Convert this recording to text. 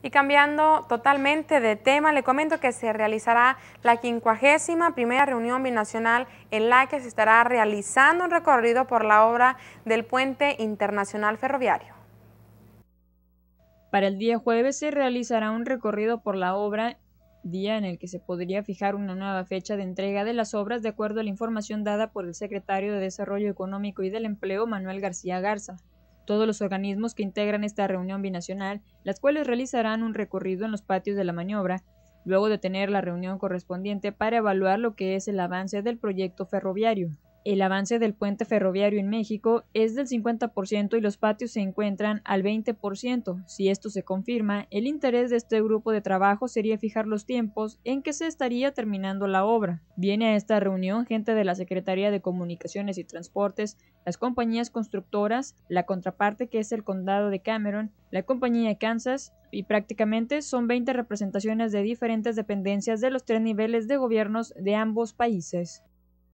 Y cambiando totalmente de tema, le comento que se realizará la quincuagésima primera reunión binacional en la que se estará realizando un recorrido por la obra del Puente Internacional Ferroviario. Para el día jueves se realizará un recorrido por la obra, día en el que se podría fijar una nueva fecha de entrega de las obras de acuerdo a la información dada por el secretario de Desarrollo Económico y del Empleo, Manuel García Garza todos los organismos que integran esta reunión binacional, las cuales realizarán un recorrido en los patios de la maniobra, luego de tener la reunión correspondiente para evaluar lo que es el avance del proyecto ferroviario. El avance del puente ferroviario en México es del 50% y los patios se encuentran al 20%. Si esto se confirma, el interés de este grupo de trabajo sería fijar los tiempos en que se estaría terminando la obra. Viene a esta reunión gente de la Secretaría de Comunicaciones y Transportes, las compañías constructoras, la contraparte que es el condado de Cameron, la compañía Kansas, y prácticamente son 20 representaciones de diferentes dependencias de los tres niveles de gobiernos de ambos países.